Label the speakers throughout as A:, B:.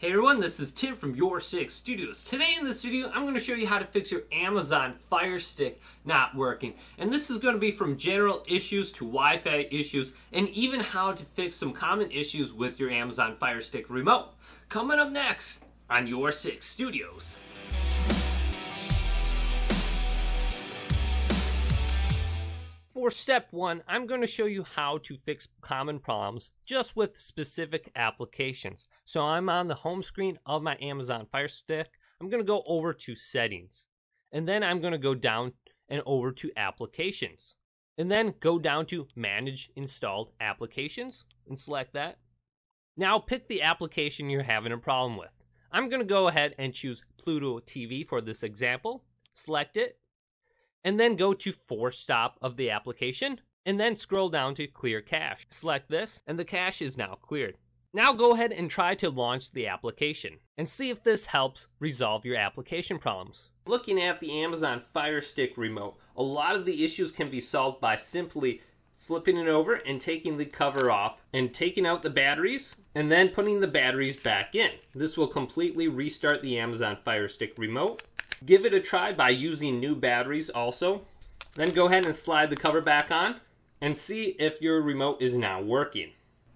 A: Hey everyone, this is Tim from Your Six Studios. Today in this video, I'm going to show you how to fix your Amazon Fire Stick not working. And this is going to be from general issues to Wi-Fi issues, and even how to fix some common issues with your Amazon Fire Stick remote. Coming up next on Your Six Studios. For step one, I'm going to show you how to fix common problems just with specific applications. So I'm on the home screen of my Amazon Fire Stick. I'm going to go over to settings and then I'm going to go down and over to applications and then go down to manage installed applications and select that. Now pick the application you're having a problem with. I'm going to go ahead and choose Pluto TV for this example. Select it and then go to force stop of the application and then scroll down to clear cache. Select this and the cache is now cleared. Now go ahead and try to launch the application and see if this helps resolve your application problems. Looking at the Amazon Fire Stick remote, a lot of the issues can be solved by simply flipping it over and taking the cover off and taking out the batteries and then putting the batteries back in. This will completely restart the Amazon Fire Stick remote Give it a try by using new batteries also. Then go ahead and slide the cover back on and see if your remote is now working.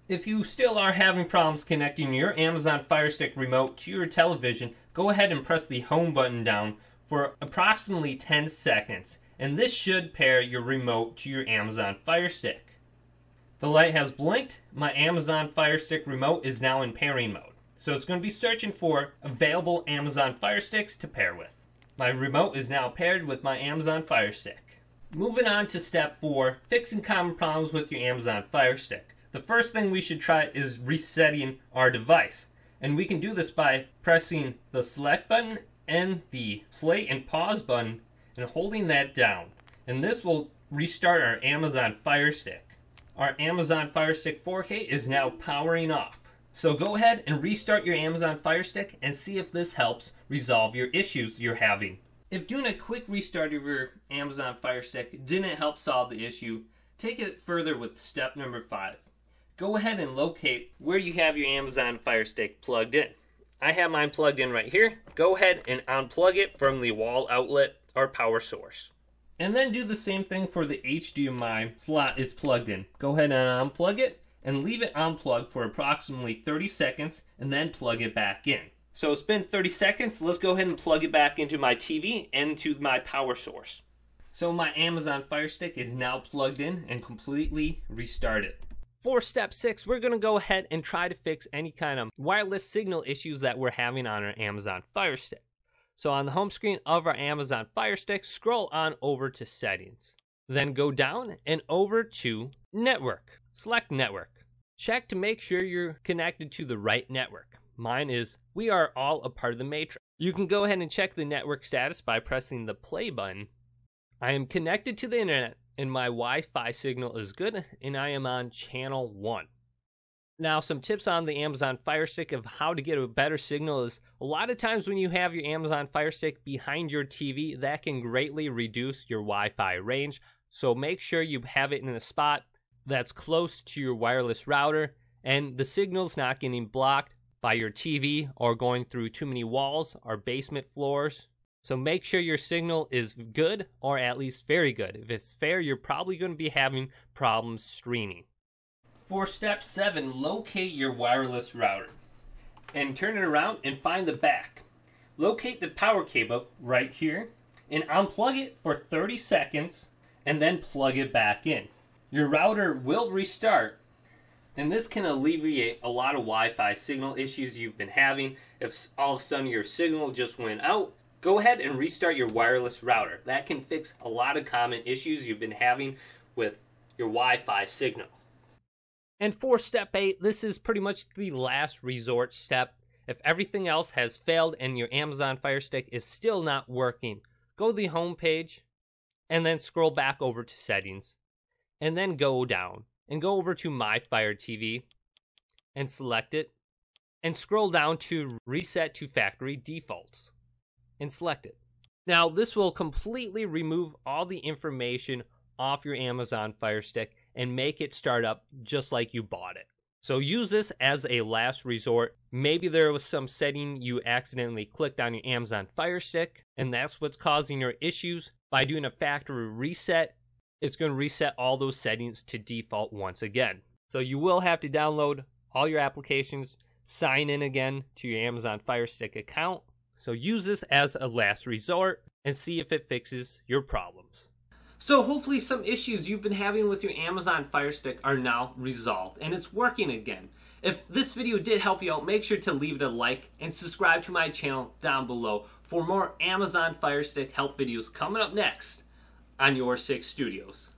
A: If you still are having problems connecting your Amazon Fire Stick remote to your television, go ahead and press the home button down for approximately 10 seconds and this should pair your remote to your Amazon Fire Stick. The light has blinked. My Amazon Fire Stick remote is now in pairing mode. So it's going to be searching for available Amazon Fire Sticks to pair with. My remote is now paired with my Amazon Fire Stick. Moving on to step four, fixing common problems with your Amazon Fire Stick. The first thing we should try is resetting our device. And we can do this by pressing the select button and the play and pause button and holding that down. And this will restart our Amazon Fire Stick. Our Amazon Fire Stick 4K is now powering off. So go ahead and restart your Amazon Fire Stick and see if this helps resolve your issues you're having. If doing a quick restart of your Amazon Fire Stick didn't help solve the issue, take it further with step number five. Go ahead and locate where you have your Amazon Fire Stick plugged in. I have mine plugged in right here. Go ahead and unplug it from the wall outlet or power source. And then do the same thing for the HDMI slot it's plugged in. Go ahead and unplug it and leave it unplugged for approximately 30 seconds and then plug it back in. So it's been 30 seconds, let's go ahead and plug it back into my TV and to my power source. So my Amazon Fire Stick is now plugged in and completely restarted. For step six, we're gonna go ahead and try to fix any kind of wireless signal issues that we're having on our Amazon Fire Stick. So on the home screen of our Amazon Fire Stick, scroll on over to settings. Then go down and over to network. Select network. Check to make sure you're connected to the right network. Mine is we are all a part of the matrix. You can go ahead and check the network status by pressing the play button. I am connected to the internet and my Wi-Fi signal is good and I am on channel 1. Now, some tips on the Amazon Fire Stick of how to get a better signal is a lot of times when you have your Amazon Fire Stick behind your TV, that can greatly reduce your Wi Fi range. So make sure you have it in a spot that's close to your wireless router and the signal's not getting blocked by your TV or going through too many walls or basement floors. So make sure your signal is good or at least very good. If it's fair, you're probably going to be having problems streaming. For step 7, locate your wireless router and turn it around and find the back. Locate the power cable right here and unplug it for 30 seconds and then plug it back in your router will restart and this can alleviate a lot of Wi-Fi signal issues you've been having. If all of a sudden your signal just went out, go ahead and restart your wireless router. That can fix a lot of common issues you've been having with your Wi-Fi signal. And for step 8, this is pretty much the last resort step. If everything else has failed and your Amazon Fire Stick is still not working, go to the home page and then scroll back over to settings and then go down and go over to My Fire TV and select it and scroll down to Reset to Factory Defaults and select it. Now, this will completely remove all the information off your Amazon Fire Stick and make it start up just like you bought it. So use this as a last resort. Maybe there was some setting you accidentally clicked on your Amazon Fire Stick, and that's what's causing your issues. By doing a factory reset, it's going to reset all those settings to default once again. So you will have to download all your applications, sign in again to your Amazon Fire Stick account. So use this as a last resort and see if it fixes your problems. So hopefully some issues you've been having with your Amazon Fire Stick are now resolved and it's working again. If this video did help you out, make sure to leave it a like and subscribe to my channel down below for more Amazon Fire Stick help videos coming up next on Your six Studios.